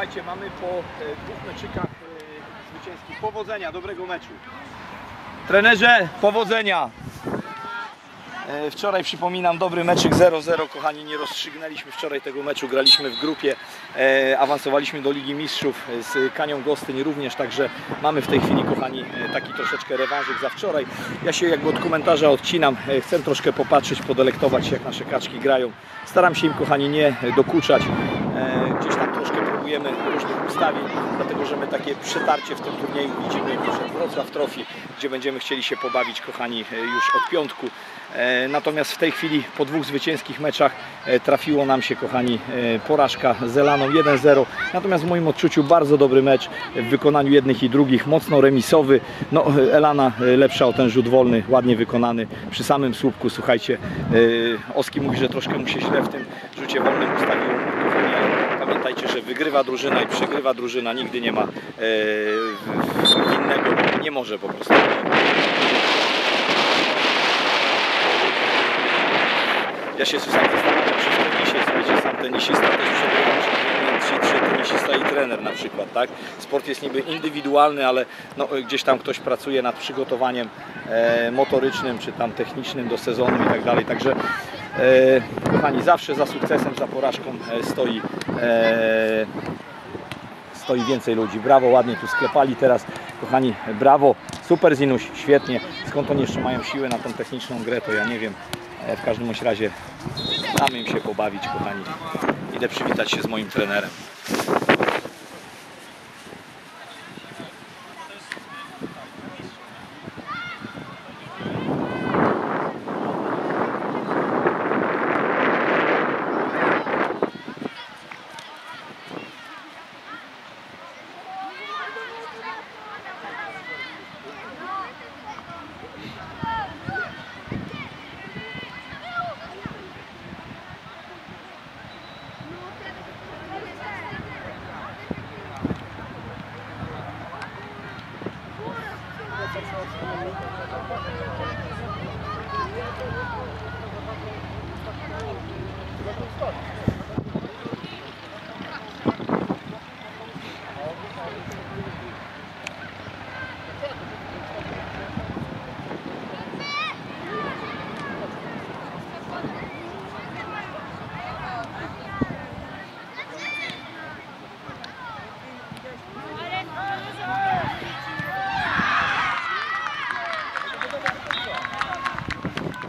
Słuchajcie, mamy po e, dwóch meczykach e, zwycięskich powodzenia, dobrego meczu. Trenerze, powodzenia! E, Wczoraj przypominam dobry meczyk 0-0, kochani, nie rozstrzygnęliśmy wczoraj tego meczu, graliśmy w grupie, e, awansowaliśmy do Ligi Mistrzów z Kanią Gostyń również, także mamy w tej chwili, kochani, taki troszeczkę rewanżyk za wczoraj. Ja się jakby od komentarza odcinam, chcę troszkę popatrzeć, podelektować się jak nasze kaczki grają. Staram się im, kochani, nie dokuczać, e, gdzieś tam troszkę próbujemy różnych ustawień, dlatego że my takie przetarcie w tym turnieju widzimy przed Wrocław Trophy, gdzie będziemy chcieli się pobawić, kochani, e, już od piątku. E, Natomiast w tej chwili po dwóch zwycięskich meczach e, trafiło nam się, kochani, porażka z Elaną 1-0. Natomiast w moim odczuciu bardzo dobry mecz w wykonaniu jednych i drugich, mocno remisowy. No, Elana lepsza o ten rzut wolny, ładnie wykonany przy samym słupku. Słuchajcie, Oski mówi, że troszkę mu się źle w tym rzucie wolnym ustawiło. Pamiętajcie, że wygrywa drużyna i przegrywa drużyna. Nigdy nie ma e, innego, nie może po prostu. Ja się sam zastanawiam przy tenisie, słuchajcie, sam tenisista też przegrywa, czy tenisista i trener na przykład, tak? Sport jest niby indywidualny, ale no, gdzieś tam ktoś pracuje nad przygotowaniem e, motorycznym, czy tam technicznym do sezonu i tak dalej, także kochani, zawsze za sukcesem, za porażką e, stoi e, stoi więcej ludzi. Brawo, ładnie tu sklepali teraz. Kochani, brawo, super Zinuś, świetnie. Skąd oni jeszcze mają siłę na tą techniczną grę, to ja nie wiem. E, W każdym razie damy im się pobawić, kochani. Idę przywitać się z moim trenerem.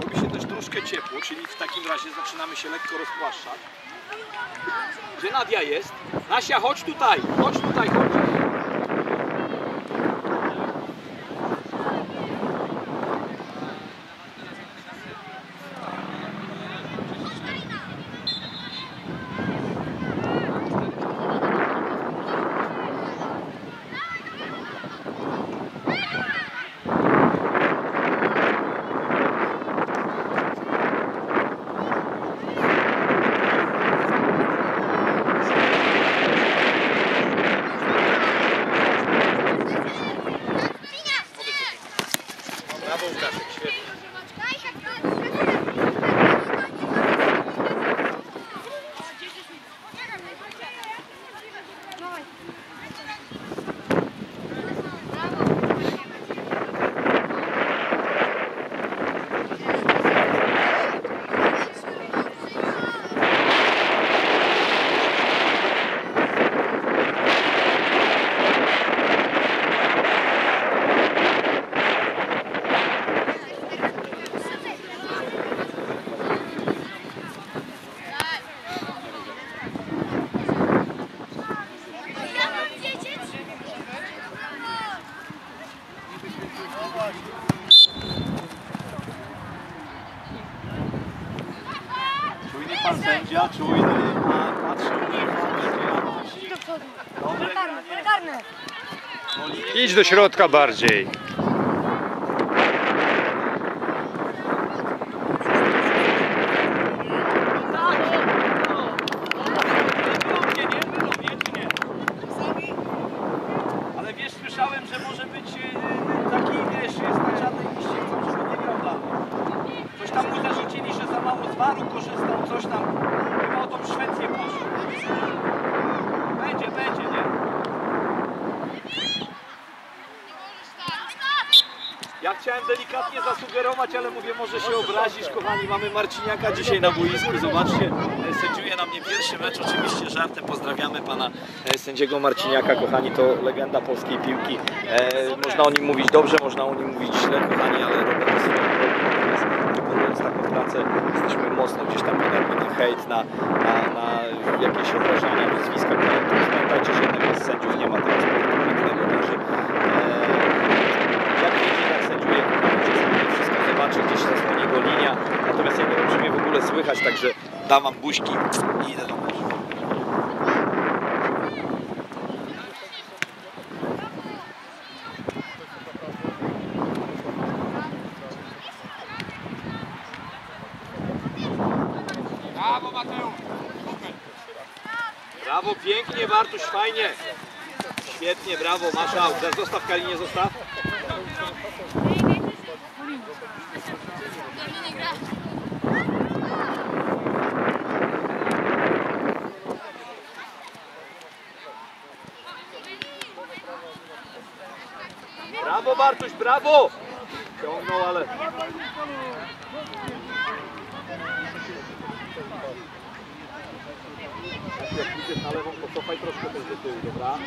Robi się też troszkę ciepło, czyli w takim razie zaczynamy się lekko rozpłaszczać. Gdzie Nadia jest? Nasia, chodź tutaj, chodź tutaj, Idź do środka bardziej. Tak, no. Było mnie, nie? Było mnie, czy nie? Ale wiesz, słyszałem, że może być e, taki, wiesz, jest na czarnej liście, chcą, żeby nie grał dalej. Coś tam mu zarzucili, że za mało z waru korzystał, coś tam. Chyba o tą Szwecję poszło. Będzie, będzie. chciałem delikatnie zasugerować, ale mówię, może się obrazisz, kochani, mamy Marciniaka dzisiaj na boisku, zobaczcie, e, sędziuje na mnie pierwszy mecz, oczywiście żartem pozdrawiamy pana e, sędziego Marciniaka, kochani, to legenda polskiej piłki, e, można o nim mówić dobrze, można o nim mówić źle, kochani, ale robię wykonując taką pracę, jesteśmy mocno gdzieś tam podatni na hejt, na, na, na jakieś obrażania, nazwiska klientów, pamiętajcie, że jednak bez sędziów nie ma tego sportu pięknego, także e, jak jedzie, tak sędziuje, kochani, czasami nie wszystko zobaczy, gdzieś zasłoni go linia, natomiast ja nie wiem, czy mnie w ogóle słychać, także dam wam buźki i idę do meczu. Brawo Mateusz! Brawo, pięknie Bartuś, fajnie. Świetnie, brawo, masz aut. Zostaw Kalinie, zostaw. Brawo Bartuś, brawo! Ciągnął, ale... Jak idziesz na lewą, to cofaj troszkę też do tyłu, dobra?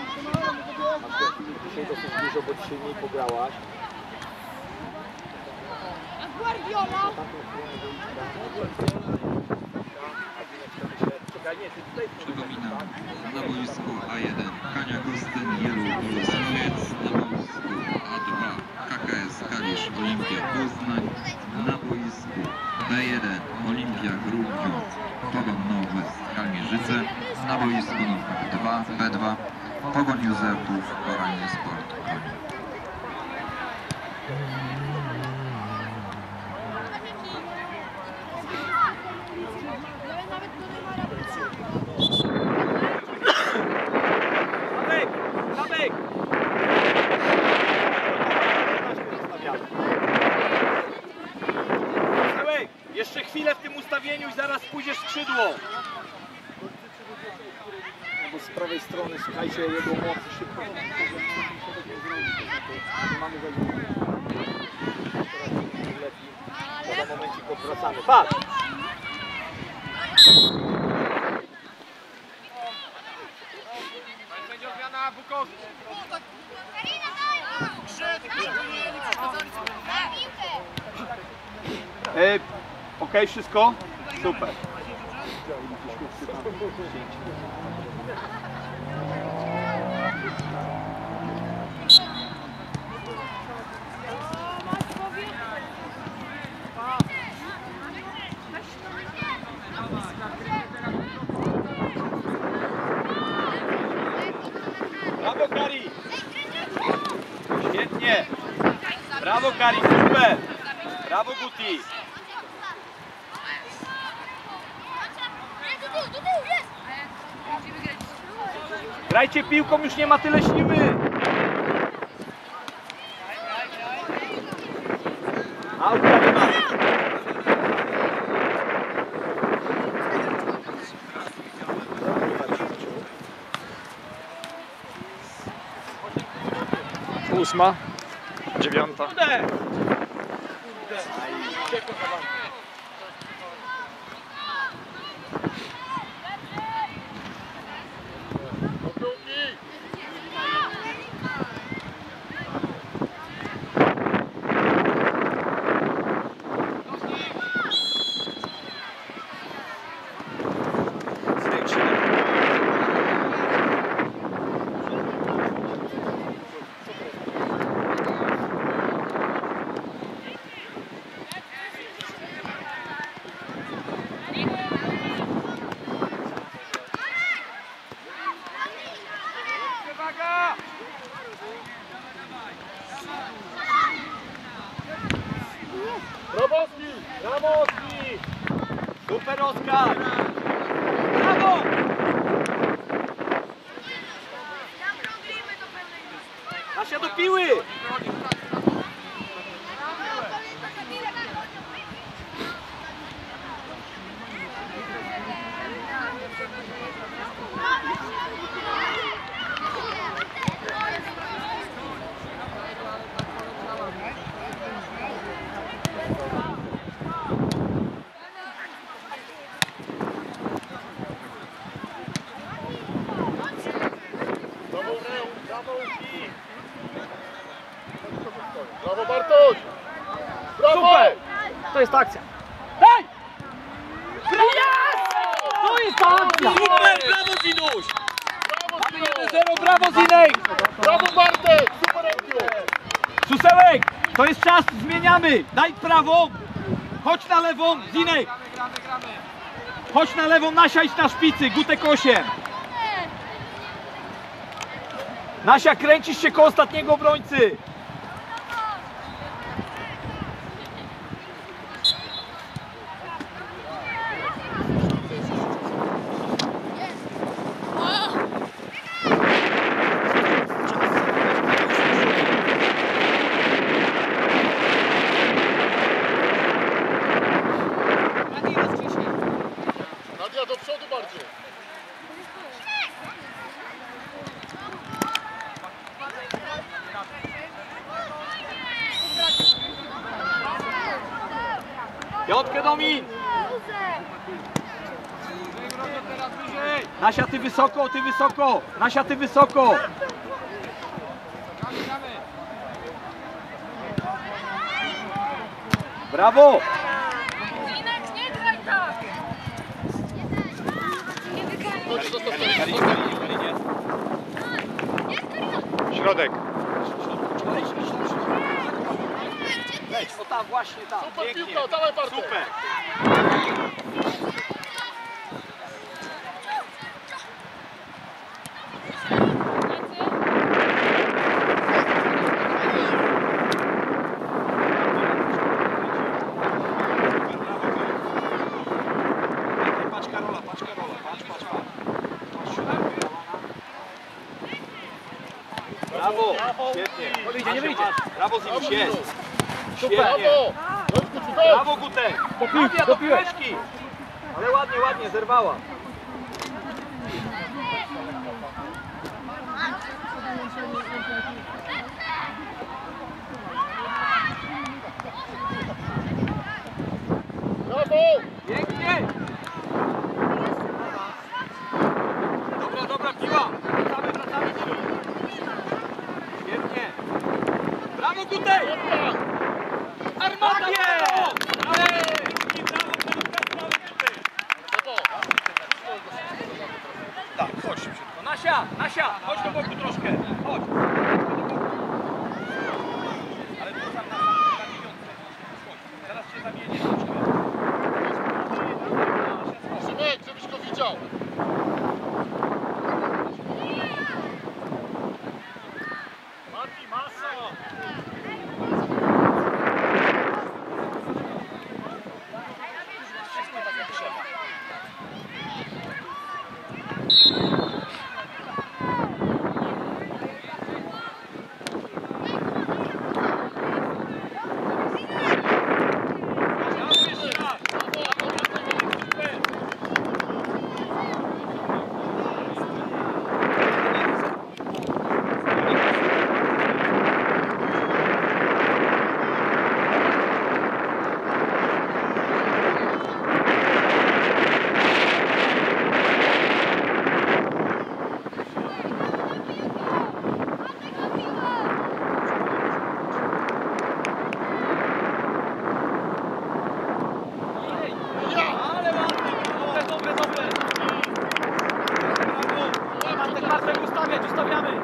Masz dzisiaj dosyć dużo, bo dzisiaj mniej pograłaś. Guardiola! Ty tutaj Przypominam, na boisku A1 Kania Gostyn, Jelu Bolesławiec, na boisku A2 KKS Kalisz Olimpia Poznań, na boisku B1 Olimpia Grudniów Pogoń Nowy Skalmierzyce, na boisku numer 2 B2 Pogoń Józefów Koralny Sport Koń. Nawet do Neymara Zabek! Zabek! Zabek! Jeszcze chwilę w tym ustawieniu i zaraz pójdziesz skrzydło. No bo z prawej słuchajcie, jego mocy szybko. Mamy. Teraz lepiej. Na momencie podwracamy. Patrz! E, Okej, wszystko? Super. Brawo Kari! Świetnie! Brawo Kari, super! Brawo Guti! Grajcie piłką, już nie ma tyle siły! Ósma, dziewiąta. Kurde! Uwaga! Robowski! Robowski! Super Oskar! Brawo! Asia do piły! to jest akcja. Hej! To jest ta akcja! Super, brawo Zinuś! Mamy 1-0, brawo Zinek! Brawo Bartek! Super! Susełek, to jest czas, zmieniamy! Daj prawą! Chodź na lewą, Zinek! Chodź na lewą, Nasia na szpicy, Gutek 8! Nasia, kręcisz się koło ostatniego obrońcy! Nadia do przodu bardziej. Piątkę Domin! Nasia, ty wysoko, ty wysoko! Nasia, ty wysoko! Brawo! Środek. Weź, o tam, właśnie tam. Super Pięknie. piłka, dawaj Bartek. Super. Brawo, świetnie. Wyjdzie, nie wyjdzie. Brawo Zimuś, jest. Świetnie. Brawo! Brawo Gutek! Do piłki, do piłeczki! Ale ładnie, ładnie, zerwała. Brawo! Pięknie! Dobra, dobra, piła! Wracamy, wracamy Ciu. Świetnie! Brawo Gutek! Armata! Brawo! Brawo! Brawo, brawo, brawo, Gutek! Tak, chodź szybciutko. Nasia, Nasia, chodź do boku troszkę. Chodź. Ale tu sam na na dziewiątce. Chodź, Zaraz cię zamienię troszkę. Szymek, żebyś go widział. Mati, masa! Wszystko tak jak trzeba. Brawo jeszcze raz! Brawo, brawo, super! Ale ładnie! Dobre, dobre, dobre! Brawo! Bartek, Bartek, ustawiać, ustawiamy!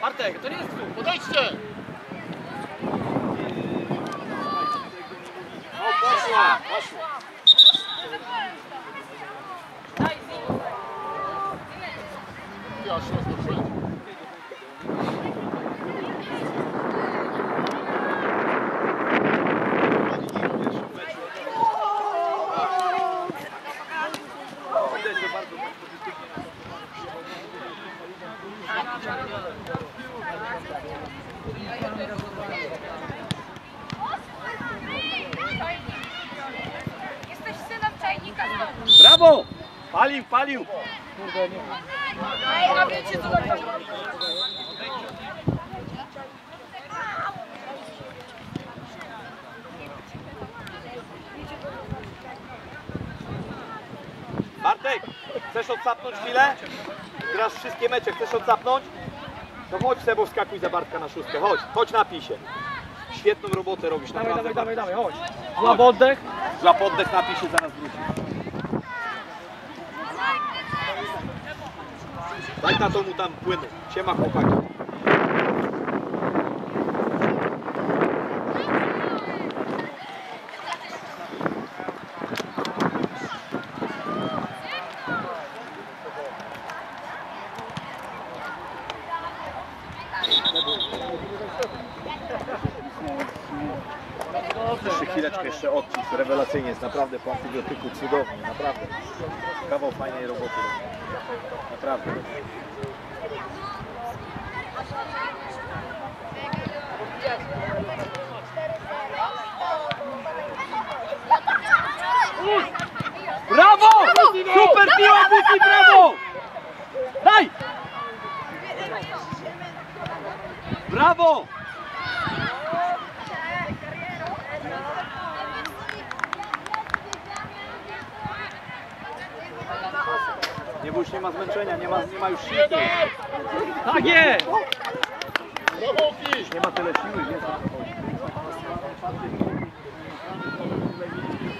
Bartek, to nie jest tu! Podejdźcie! O, poszła! Poszła! Ja się rozpoczęłem. Widać, że bardzo tak pozytywnie Jesteś synem czajnika znowu. Brawo! Ej, a wiecie co tak Bartek, chcesz odsapnąć chwilę? grasz wszystkie mecze, chcesz odsapnąć? No chodź Sebo, wskakuj za Bartka na szóstkę, chodź, chodź napij się. Świetną robotę robisz, Dawaj, naprawdę. dawaj, dawaj, dawaj, chodź. Złap oddech. Złap oddech, napij się, zaraz wrócisz. Daj na to mu tam płynu. Siema chłopaki. Jeszcze chwileczkę jeszcze odcisk, rewelacyjnie jest naprawdę po antybiotyku cudownie, naprawdę. Kawał fajnej roboty. Naprawdę. Brawo! Super piła Buki, brawo! Daj! Brawo! Bo już nie ma zmęczenia, nie ma, nie ma już siły. Tak jest! Nie ma tyle siły, nie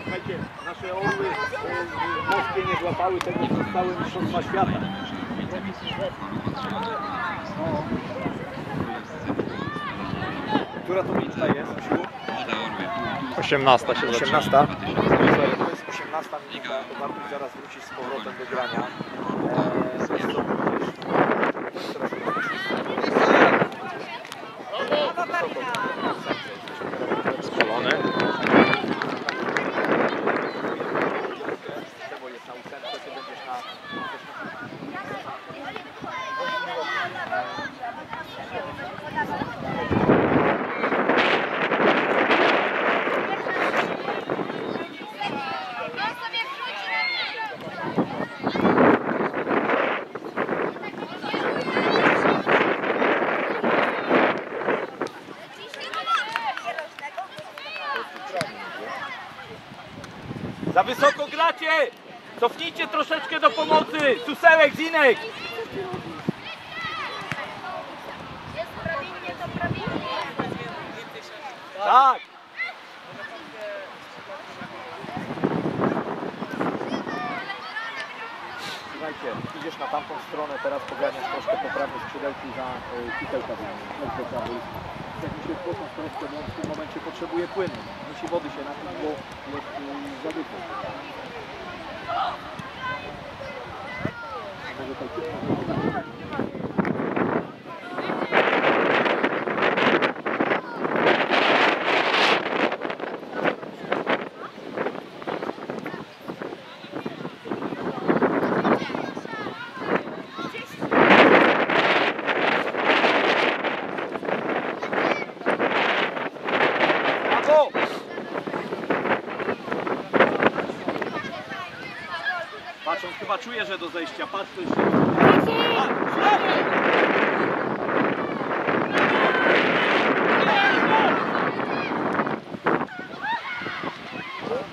Słuchajcie, nasze orły e, morskie nie złapały tego, co zostały mistrzostwa świata. Która to liczba jest, Misiu? Młode Orły Półtusk. 18 się 18. zaczyna. To jest 18 minuta, to Bartuś zaraz wróci z powrotem do grania. Eee, wiesz co, wiesz, bądź teraz Spalony. Bo jest na ósemce, ty będziesz na... Za wysoko gracie! Cofnijcie troszeczkę do pomocy! Susełek, Zinek! Tak! Słuchajcie, idziesz na tamtą stronę, teraz poganiasz troszkę po prawej skrzydełki za y, kitełka Bo w tym momencie potrzebuje płynu. Musi wody się napić, bo jest. Może tak szybko Brawo! Patrz, on chyba czuje, że do zejścia. Patrz.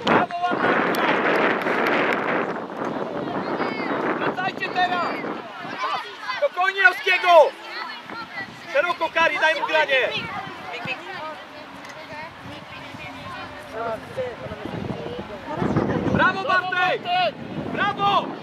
Brawo, Łamanka! Wracajcie teraz! Spokojnie, Oskiego! Szeroko, Kari, daj mu granie! Brawo Bartek! Brawo!